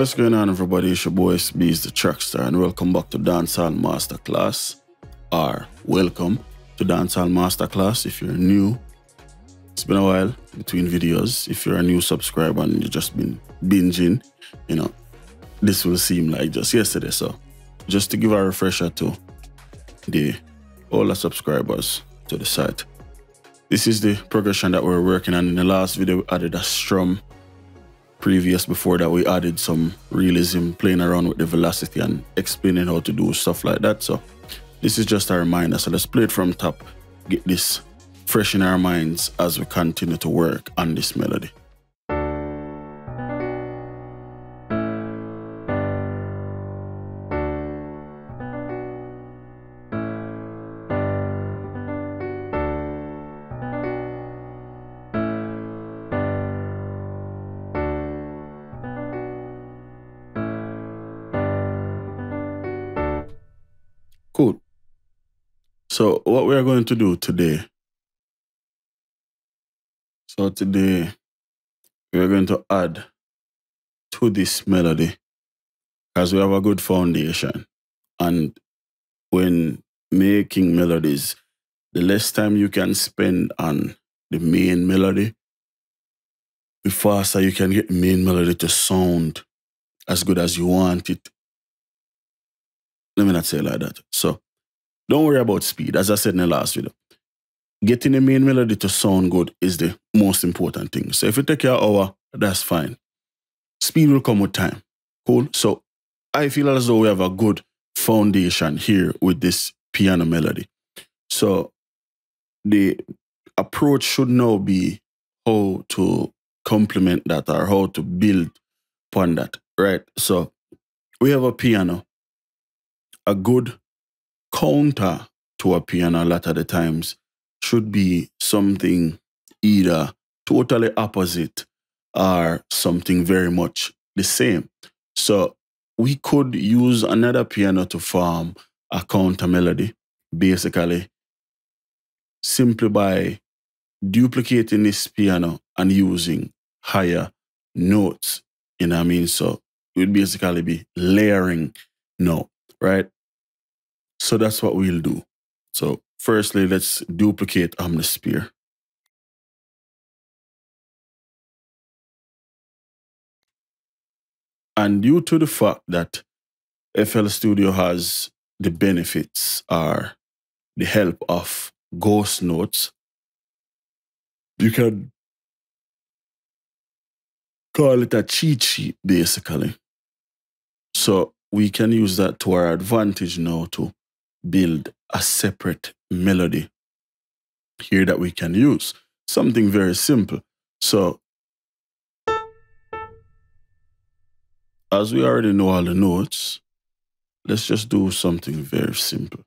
What's going on, everybody? It's your boy SB's the TrackStar and welcome back to Dancehall Masterclass. Or welcome to Dancehall Masterclass. If you're new, it's been a while between videos. If you're a new subscriber and you've just been binging, you know, this will seem like just yesterday. So, just to give a refresher to the all the subscribers to the site. This is the progression that we're working on. In the last video, we added a strum previous before that we added some realism playing around with the velocity and explaining how to do stuff like that. So this is just a reminder. So let's play it from top. Get this fresh in our minds as we continue to work on this melody So what we are going to do today. So today we are going to add to this melody because we have a good foundation. And when making melodies, the less time you can spend on the main melody, the faster you can get main melody to sound as good as you want it let me not say like that. So don't worry about speed. As I said in the last video, getting the main melody to sound good is the most important thing. So if you take your hour, that's fine. Speed will come with time. Cool. So I feel as though we have a good foundation here with this piano melody. So the approach should now be how to complement that or how to build upon that, right? So we have a piano a good counter to a piano a lot of the times should be something either totally opposite or something very much the same. So we could use another piano to form a counter melody, basically, simply by duplicating this piano and using higher notes. You know what I mean? So it would basically be layering no right? So that's what we'll do. So firstly, let's duplicate Omnisphere. And due to the fact that FL Studio has the benefits or the help of ghost notes, you can call it a cheat sheet, basically. So we can use that to our advantage now to build a separate melody here that we can use. Something very simple. So, as we already know all the notes, let's just do something very simple.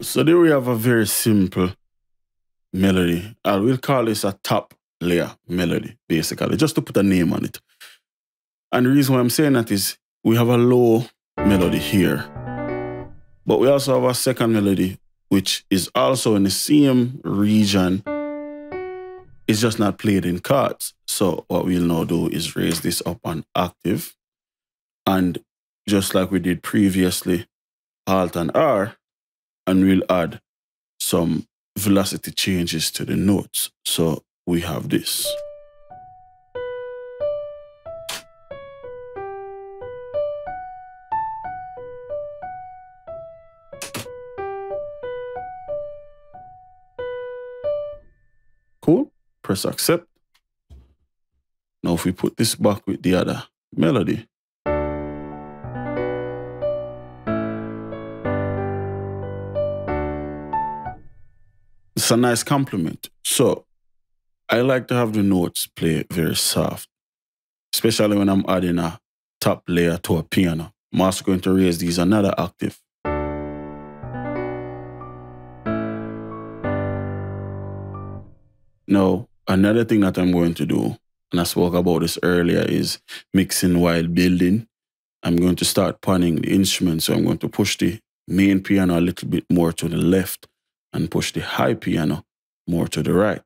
So there we have a very simple melody. Uh, I will call this a top layer melody, basically, just to put a name on it. And the reason why I'm saying that is we have a low melody here, but we also have a second melody, which is also in the same region. It's just not played in chords. So what we'll now do is raise this up on octave. And just like we did previously, Alt and R, and we'll add some velocity changes to the notes. So we have this. Cool. Press accept. Now if we put this back with the other melody, it's a nice complement. So I like to have the notes play very soft, especially when I'm adding a top layer to a piano. I'm also going to raise these another octave. Now, another thing that I'm going to do, and I spoke about this earlier, is mixing while building. I'm going to start panning the instrument. So I'm going to push the main piano a little bit more to the left and push the high piano more to the right.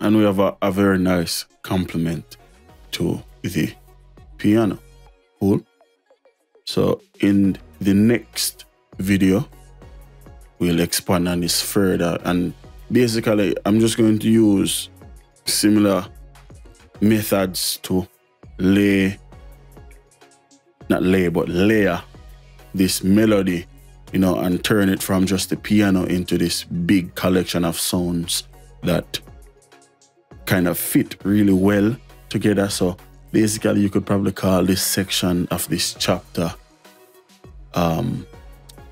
And we have a, a very nice complement to the piano. Cool. So in the next video, we'll expand on this further. And basically, I'm just going to use similar methods to lay, not lay, but layer this melody, you know, and turn it from just the piano into this big collection of sounds that kind of fit really well together. So basically, you could probably call this section of this chapter um,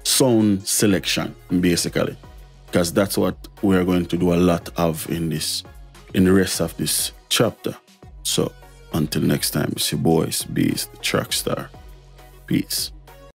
sound selection, basically, because that's what we're going to do a lot of in this, in the rest of this chapter. So until next time, it's your boys, Beez, the TrackStar. Peace.